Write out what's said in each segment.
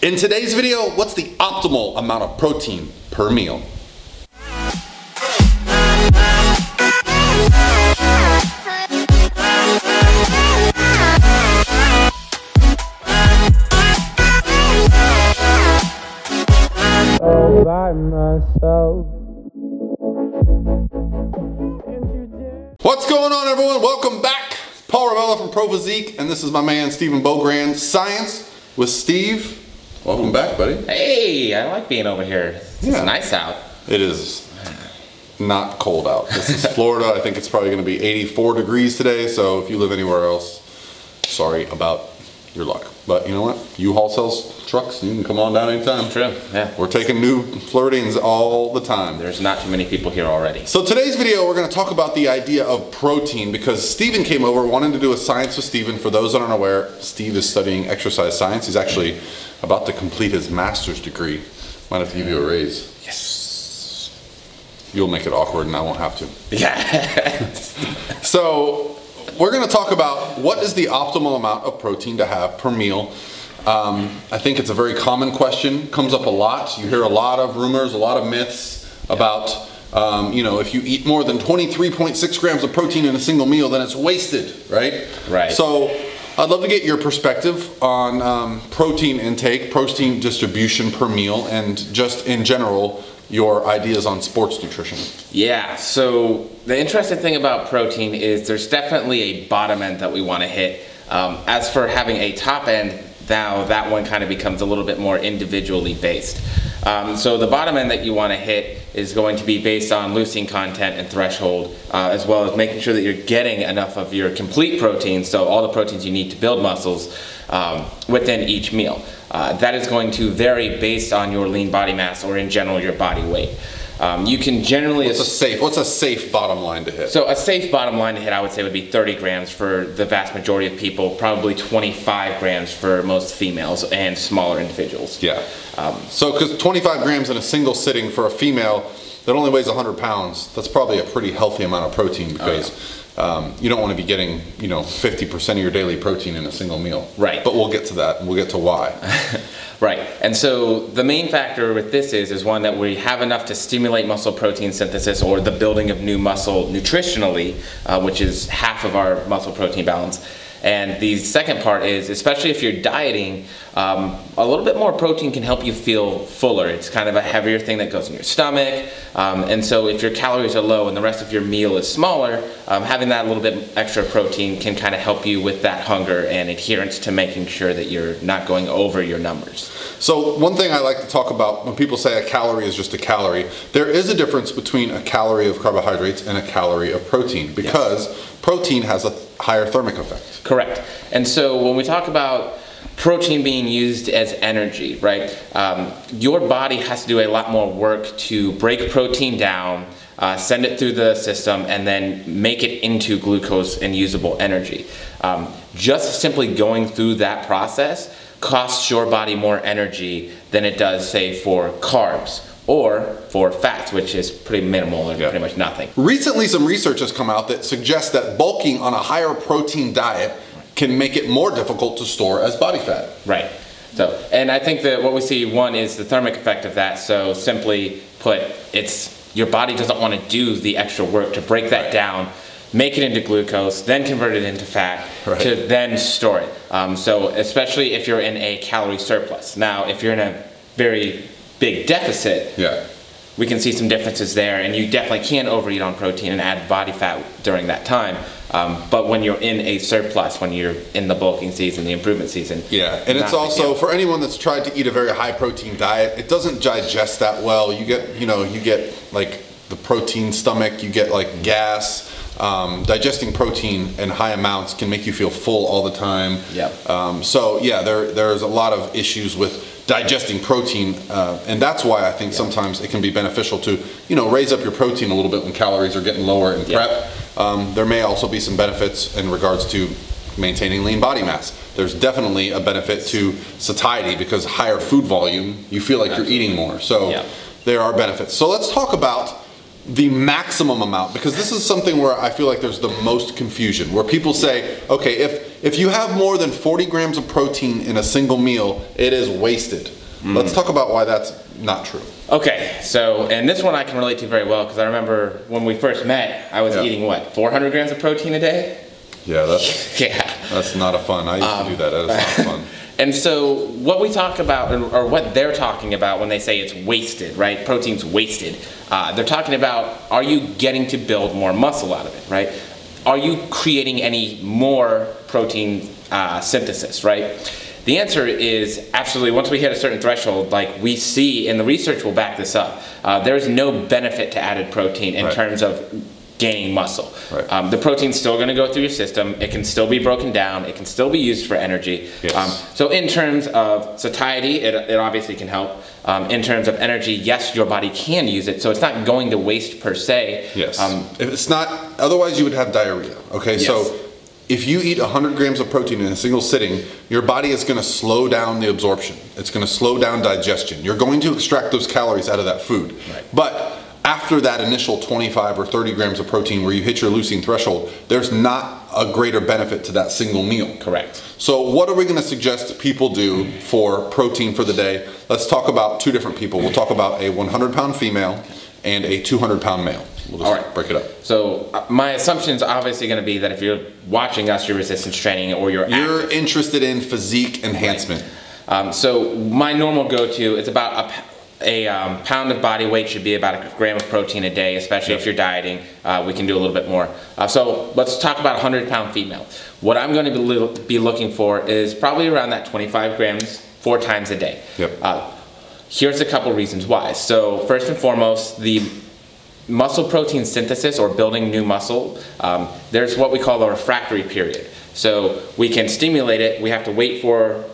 In today's video, what's the optimal amount of protein per meal? all by myself. What's going on everyone? Welcome back. Paul Revelia from Pro Physique, and this is my man Stephen Beaugrand, Science with Steve. Welcome back, buddy. Hey, I like being over here. It's Yeah. nice out. It is not cold out. This is Florida. I think it's probably going to be 84 degrees today, so if you live anywhere else, sorry about your luck. But you know what? U-Haul sells trucks. You can come on down anytime. True, yeah. We're taking new Floridians all the time. There's not too many people here already. So today's video, we're going to talk about the idea of protein because Steven came over wanting to do a science with Steven. For those that aren't aware, Steve is studying exercise science. He's actually about to complete his master's degree. Might have to give you a raise. Yes. You'll make it awkward and I won't have to. Yeah. So we're going to talk about what is the optimal amount of protein to have per meal. Um, I think it's a very common question, comes up a lot. You hear a lot of rumors, a lot of myths about, um, you know, if you eat more than 23.6 grams of protein in a single meal, then it's wasted, right? Right. So I'd love to get your perspective on um, protein intake, protein distribution per meal, and just in general, your ideas on sports nutrition. yeah, so the interesting thing about protein is there's definitely a bottom end that we want to hit. Um, as for having a top end, now that one kind of becomes a little bit more individually based. Um, so the bottom end that you want to hit is going to be based on leucine content and threshold, uh, as well as making sure that you're getting enough of your complete protein, so all the proteins you need to build muscles um, within each meal. Uh, that is going to vary based on your lean body mass or in general your body weight. Um, you can generally What's a safe? What's a safe bottom line to hit? so a safe bottom line to hit, I would say, would be 30 grams for the vast majority of people, probably 25 grams for most females and smaller individuals. yeah. so, because 25 grams in a single sitting for a female that only weighs 100 pounds, that's probably a pretty healthy amount of protein because um, you don't want to be getting, you know, 50% of your daily protein in a single meal. Right. But we'll get to that and we'll get to why. Right, and so the main factor with this is is one that we have enough to stimulate muscle protein synthesis or the building of new muscle nutritionally, uh, which is half of our muscle protein balance. And the second part is, especially if you're dieting, um, a little bit more protein can help you feel fuller. It's kind of a heavier thing that goes in your stomach. Um, and so if your calories are low and the rest of your meal is smaller, um, having that little bit extra protein can kind of help you with that hunger and adherence to making sure that you're not going over your numbers. So one thing I like to talk about when people say a calorie is just a calorie, there is a difference between a calorie of carbohydrates and a calorie of protein because protein has a higher thermic effect. Correct. And so when we talk about protein being used as energy, right? Um, your body has to do a lot more work to break protein down, uh, send it through the system, and then make it into glucose and usable energy. Um, just simply going through that process costs your body more energy than it does, say, for carbs or for fats, which is pretty minimal or pretty much nothing. Recently, some research has come out that suggests that bulking on a higher protein diet can make it more difficult to store as body fat. Right. So, and I think that what we see one is the thermic effect of that. So, simply put, it's your body doesn't want to do the extra work to break that down, make it into glucose, then convert it into fat, Right. to then store it. Um, so, especially if you're in a calorie surplus. Now, if you're in a very big deficit, Yeah. we can see some differences there, and you definitely can overeat on protein and add body fat during that time. Um, but when you're in a surplus, when you're in the bulking season, the improvement season, Yeah, and it's not a big also for anyone that's tried to eat a very high protein diet, it doesn't digest that well. You get, you know, you get like the protein stomach, you get like gas. Um, digesting protein in high amounts can make you feel full all the time. Yep. Um, so yeah, there there's a lot of issues with digesting protein, uh, and that's why I think sometimes it can be beneficial to you know raise up your protein a little bit when calories are getting lower in Yeah. prep. Um, there may also be some benefits in regards to maintaining lean body mass. There's definitely a benefit to satiety because higher food volume, you feel like you're eating more. So Yeah. there are benefits. So let's talk about the maximum amount because this is something where I feel like there's the most confusion where people say, okay, if if you have more than 40 grams of protein in a single meal, it is wasted. Mm. Let's talk about why that's not true. Okay, so and this one I can relate to very well because I remember when we first met, I was Yeah. eating what 400 grams of protein a day. Yeah, that's Yeah. That's not a fun. I used to do that. That is not fun. And so what we talk about, or, or what they're talking about when they say it's wasted, right? Protein's wasted. Uh, they're talking about are you getting to build more muscle out of it, right? Are you creating any more protein uh, synthesis, right? The answer is absolutely. Once we hit a certain threshold, like we see, and the research will back this up, uh, there is no benefit to added protein in Right. terms of gaining muscle. Right. Um, the protein's still going to go through your system. It can still be broken down. It can still be used for energy. Yes. Um, so in terms of satiety, it, it obviously can help. Um, in terms of energy, yes, your body can use it. So it's not going to waste per se. Yes. Um, if it's not, otherwise you would have diarrhea. Okay, Yes. so if you eat 100 grams of protein in a single sitting, your body is going to slow down the absorption. It's going to slow down digestion. You're going to extract those calories out of that food. Right. But after that initial 25 or 30 grams of protein where you hit your leucine threshold, there's not a greater benefit to that single meal. correct. So what are we going to suggest people do for protein for the day? Let's talk about two different people. We'll talk about a 100 pound female and a 200 pound male. We'll just All right. break it up. So uh, my assumption is obviously going to be that if you're watching us, your resistance training, or you're You're active, interested in physique enhancement. Um, so my normal go-to is about a, a um, pound of body weight should be about a gram of protein a day, especially if you're dieting. Uh, we can do a little bit more. Uh, so let's talk about a 100-pound female. What I'm going to be, loo- be looking for is probably around that 25 grams four times a day. Yep. Uh, here's a couple reasons why. So first and foremost, the muscle protein synthesis or building new muscle, um, there's what we call a refractory period. So we can stimulate it, we have to wait for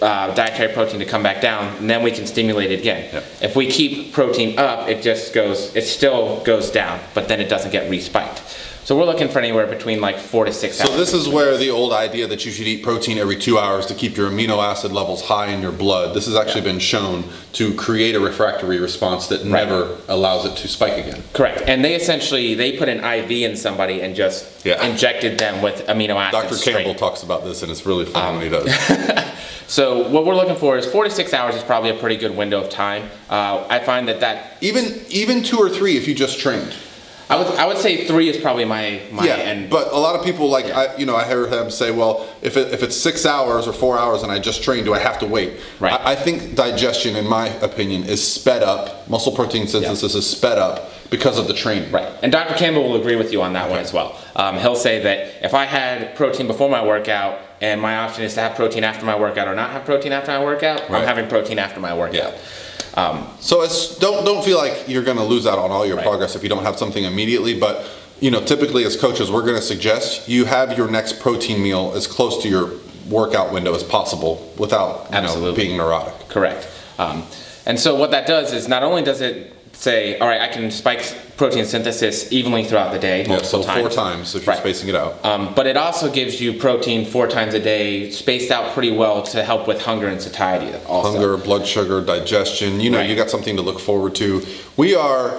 uh, dietary protein to come back down, and then we can stimulate it again. Yep. If we keep protein up, it just goes, it still goes down, but then it doesn't get respiked. So we're looking for anywhere between like four to six hours. So this is where the old idea that you should eat protein every two hours to keep your amino acid levels high in your blood, this has actually been shown to create a refractory response that never allows it to spike again. Correct. And they essentially, they put an IV in somebody and just Yeah. injected them with amino acids Dr. straight. Campbell talks about this and it's really fun when he Um, does. So what we're looking for is four to six hours is probably a pretty good window of time. Uh, I find that that even even two or three if you just trained. I would I would say three is probably my my yeah, end. but a lot of people like I, you know, I hear them say, "Well, if it, if it's six hours or four hours and I just train, do I have to wait?" Right. I, I think digestion, in my opinion, is sped up. Muscle protein synthesis is sped up because of the training. Right, and Dr. Campbell will agree with you on that one as well. Um, he'll say that if I had protein before my workout and my option is to have protein after my workout or not have protein after my workout, I'm having protein after my workout. Um, So it's don't don't feel like you're going to lose out on all your Right. progress if you don't have something immediately. But you know, typically as coaches, we're going to suggest you have your next protein meal as close to your workout window as possible without you know, Absolutely. being neurotic. Correct. Um, and so what that does is not only does it say, all right, I can spike protein synthesis evenly throughout the day, Yeah, so four times if you're Right. spacing it out. Um, but it also gives you protein four times a day, spaced out pretty well to help with hunger and satiety. Also. Hunger, blood sugar, digestion. You know, Right. you got something to look forward to. We are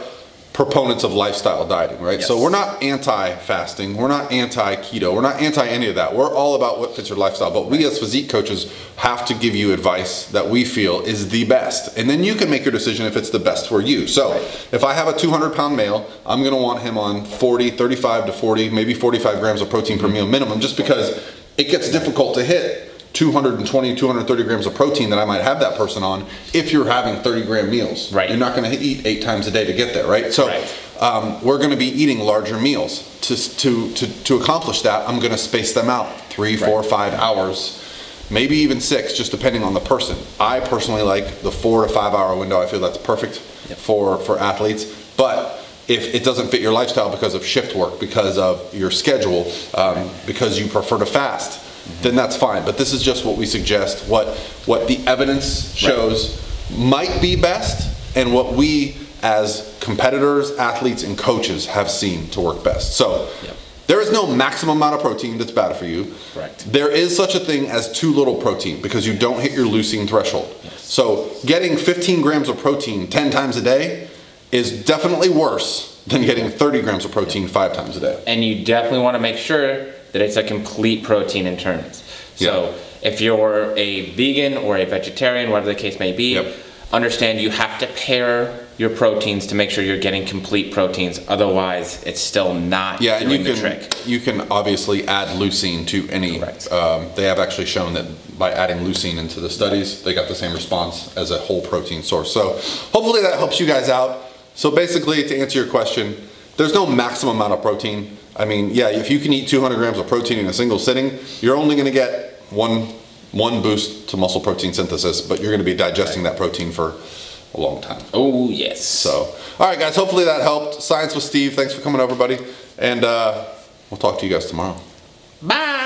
proponents of lifestyle dieting, right? So we're not anti-fasting, we're not anti-keto, we're not anti any of that. We're all about what fits your lifestyle. But we as physique coaches have to give you advice that we feel is the best. And then you can make your decision if it's the best for you. So if I have a 200 pound male, I'm gonna want him on 40, 35 to 40, maybe 45 grams of protein per meal minimum, just because it gets difficult to hit 220, 230 grams of protein that I might have that person on if you're having 30 gram meals. Right. You're not going to eat eight times a day to get there, right? So Right. um, we're going to be eating larger meals. To, to, to, to accomplish that, I'm going to space them out three, four, Right. five hours, maybe even six, just depending on the person. I personally like the four to five hour window. I feel that's perfect for, for athletes. But if it doesn't fit your lifestyle because of shift work, because of your schedule, um, because you prefer to fast, then that's fine. But this is just what we suggest, what what the evidence shows might be best, and what we as competitors, athletes, and coaches have seen to work best. So Yep. there is no maximum amount of protein that's bad for you. Correct. There is such a thing as too little protein because you don't hit your leucine threshold. So getting 15 grams of protein 10 times a day is definitely worse than getting 30 grams of protein five times a day. and you definitely want to make sure that it's a complete protein in terms. So if you're a vegan or a vegetarian, whatever the case may be, Yep. understand you have to pair your proteins to make sure you're getting complete proteins. Otherwise, it's still not Yeah, and you the can trick. you can obviously add leucine to any. Um, they have actually shown that by adding leucine into the studies, they got the same response as a whole protein source. So hopefully that helps you guys out. So basically, to answer your question, there's no maximum amount of protein. I mean, yeah, if you can eat 200 grams of protein in a single sitting, you're only going to get one one boost to muscle protein synthesis, but you're going to be digesting that protein for a long time. Oh yes. So, all right, guys. Hopefully that helped. Science with Steve. Thanks for coming over, buddy. And uh, we'll talk to you guys tomorrow. bye.